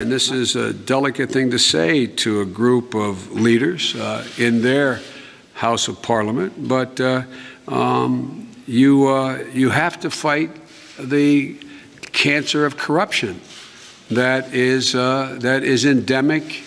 And this is a delicate thing to say to a group of leaders uh, in their House of Parliament, but uh, um, you, uh, you have to fight the cancer of corruption that is, uh, that is endemic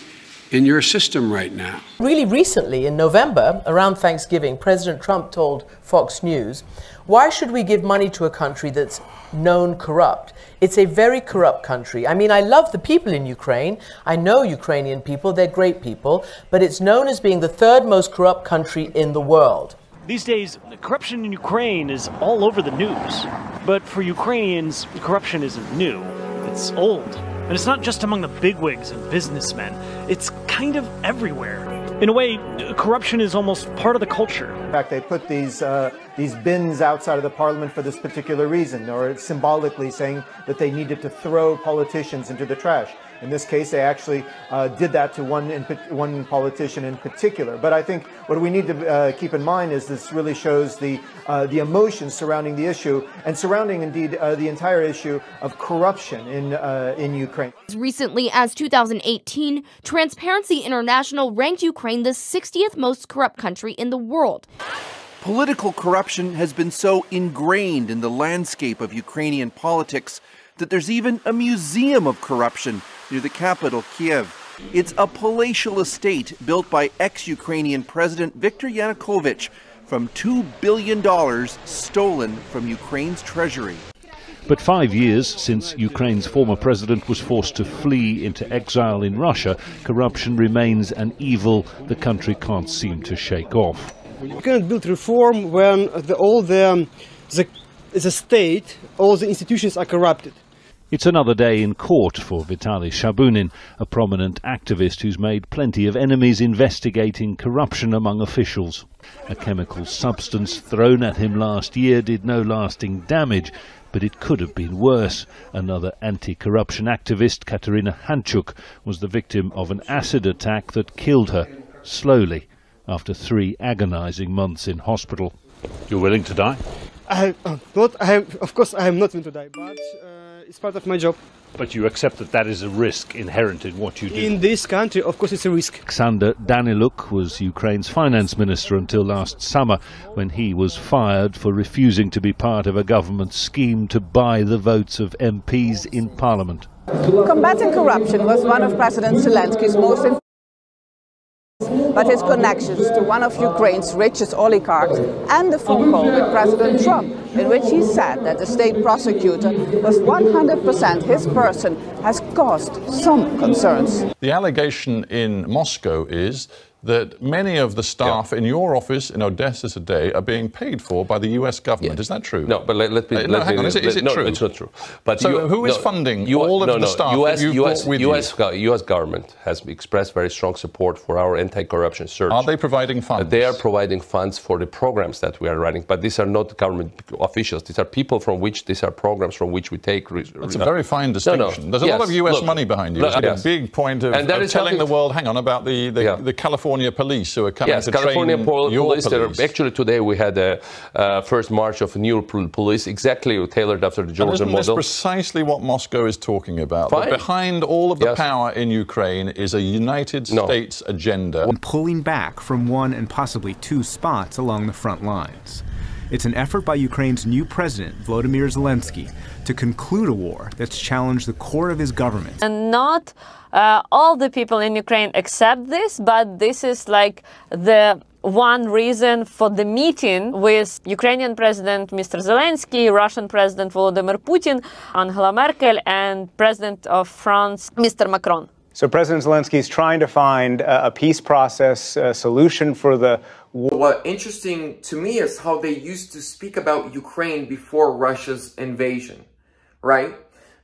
in your system right now. Really recently, in November, around Thanksgiving, President Trump told Fox News, Why should we give money to a country that's known corrupt? It's a very corrupt country. I mean, I love the people in Ukraine. I know Ukrainian people, they're great people, but it's known as being the third most corrupt country in the world. These days, corruption in Ukraine is all over the news. But for Ukrainians, corruption isn't new, it's old. And it's not just among the bigwigs and businessmen, it's kind of everywhere. In a way, corruption is almost part of the culture. In fact, they put these, uh, these bins outside of the parliament for this particular reason, or symbolically saying that they needed to throw politicians into the trash. In this case, they actually uh, did that to one, in, one politician in particular. But I think what we need to uh, keep in mind is this really shows the, uh, the emotions surrounding the issue and surrounding, indeed, uh, the entire issue of corruption in, uh, in Ukraine. As recently as 2018, Transparency International ranked Ukraine the 60th most corrupt country in the world. Political corruption has been so ingrained in the landscape of Ukrainian politics that there's even a museum of corruption near the capital, Kiev. It's a palatial estate built by ex Ukrainian President Viktor Yanukovych from $2 billion stolen from Ukraine's treasury. But five years since Ukraine's former president was forced to flee into exile in Russia, corruption remains an evil the country can't seem to shake off. You cannot build reform when the, all the, the, the state, all the institutions are corrupted. It's another day in court for Vitaly Shabunin, a prominent activist who's made plenty of enemies investigating corruption among officials. A chemical substance thrown at him last year did no lasting damage, but it could have been worse. Another anti-corruption activist, Katerina Handziuk, was the victim of an acid attack that killed her, slowly, after three agonizing months in hospital. You're willing to die? I, uh, not, I of course I am not going to die, but... Uh it's part of my job. But you accept that that is a risk inherent in what you do? In this country, of course, it's a risk. Alexander Daniluk was Ukraine's finance minister until last summer when he was fired for refusing to be part of a government scheme to buy the votes of MPs in parliament. Combating corruption was one of President Zelensky's most but his connections to one of Ukraine's richest oligarchs and the phone call with President Trump in which he said that the state prosecutor was 100% his person has caused some concerns. The allegation in Moscow is that many of the staff yeah. in your office in Odessa today are being paid for by the U.S. government. Yeah. Is that true? No, but let, let me. Uh, let no, hang on. Is it, is it no, true? it's not true. But so you, who is no, funding you, all of no, the staff US, that you've US, brought with US, you? US government has expressed very strong support for our anti-corruption search. Are they providing funds? Uh, they are providing funds for the programs that we are running, but these are not government officials. These are people from which these are programs from which we take. That's a very fine distinction. There's a lot of U.S. look, money behind you. Look, it's yes. a big point of, of telling the world, hang on, about the, the, yeah. the California police who are coming yes, to California train pol- your police. police. Actually, today we had a uh, first march of new police, exactly tailored after the Georgian and model. This precisely what Moscow is talking about. Fine. behind all of the yes. power in Ukraine is a United no. States agenda. Pulling back from one and possibly two spots along the front lines. It's an effort by Ukraine's new president, Volodymyr Zelensky, to conclude a war that's challenged the core of his government. And not uh, all the people in Ukraine accept this, but this is like the one reason for the meeting with Ukrainian President Mr. Zelensky, Russian President Vladimir Putin, Angela Merkel, and President of France, Mr. Macron. So President Zelensky is trying to find a peace process a solution for the war. What interesting to me is how they used to speak about Ukraine before Russia's invasion, right?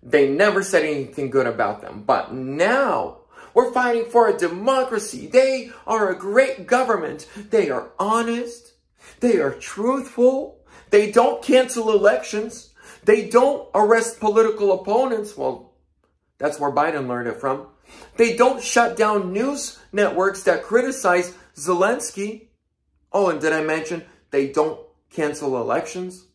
They never said anything good about them. But now we're fighting for a democracy. They are a great government. They are honest. They are truthful. They don't cancel elections. They don't arrest political opponents. Well, that's where Biden learned it from. They don't shut down news networks that criticize Zelensky. Oh, and did I mention they don't cancel elections?